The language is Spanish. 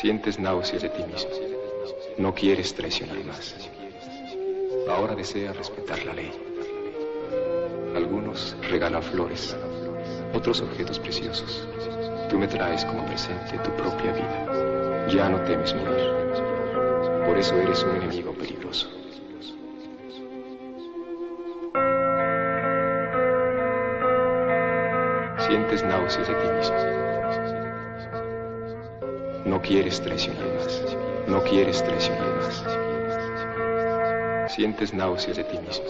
Sientes náuseas de ti mismo. No quieres traicionar más. Ahora deseas respetar la ley. Algunos regalan flores, otros objetos preciosos. Tú me traes como presente tu propia vida. Ya no temes morir. Por eso eres un enemigo peligroso. Sientes náuseas de ti mismo. No quieres traicionar más. No quieres traicionar más. Sientes náuseas de ti mismo.